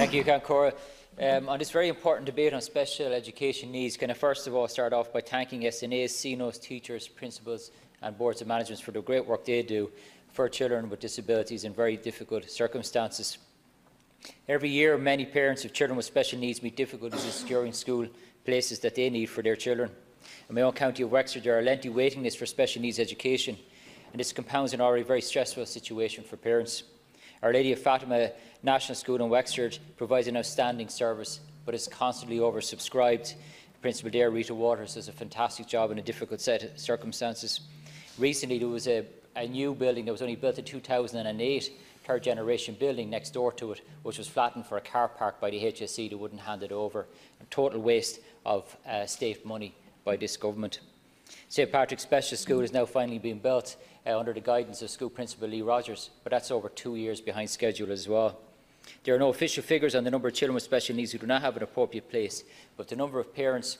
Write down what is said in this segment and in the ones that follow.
Thank you, Ceann Comhairle. Um, on this very important debate on special education needs, can I first of all start off by thanking SNAs, CNOs, teachers, principals and boards of management for the great work they do for children with disabilities in very difficult circumstances. Every year, many parents of children with special needs meet difficulties in securing school places that they need for their children. In my own county of Wexford, there are lengthy waiting lists for special needs education, and this compounds an already very stressful situation for parents. Our Lady of Fatima National School in Wexford provides an outstanding service, but is constantly oversubscribed. Principal there, Rita Waters, does a fantastic job in a difficult set of circumstances. Recently, there was a, a new building that was only built in 2008, third generation building next door to it, which was flattened for a car park by the HSE that wouldn't hand it over. A total waste of uh, state money by this government. St Patrick's Special School is now finally being built uh, under the guidance of school principal Lee Rogers, but that's over two years behind schedule as well. There are no official figures on the number of children with special needs who do not have an appropriate place, but the number of parents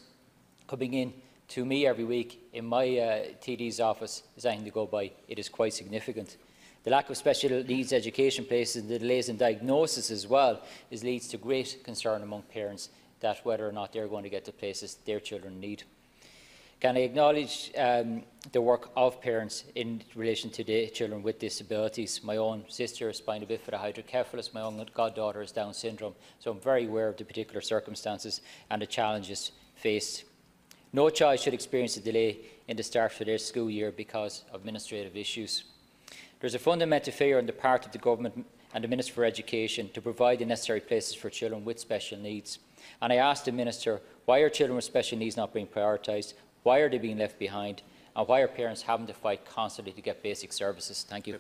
coming in to me every week in my uh, TD's office is anything to go by. It is quite significant. The lack of special needs education places and the delays in diagnosis as well is leads to great concern among parents that whether or not they're going to get the places their children need. Can I acknowledge um, the work of parents in relation to the children with disabilities? My own sister is spina bifida hydrocephalus, my own goddaughter is Down syndrome, so I'm very aware of the particular circumstances and the challenges faced. No child should experience a delay in the start of their school year because of administrative issues. There is a fundamental failure on the part of the Government and the Minister for Education to provide the necessary places for children with special needs. And I asked the Minister, why are children with special needs not being prioritised? Why are they being left behind? And why are parents having to fight constantly to get basic services? Thank you.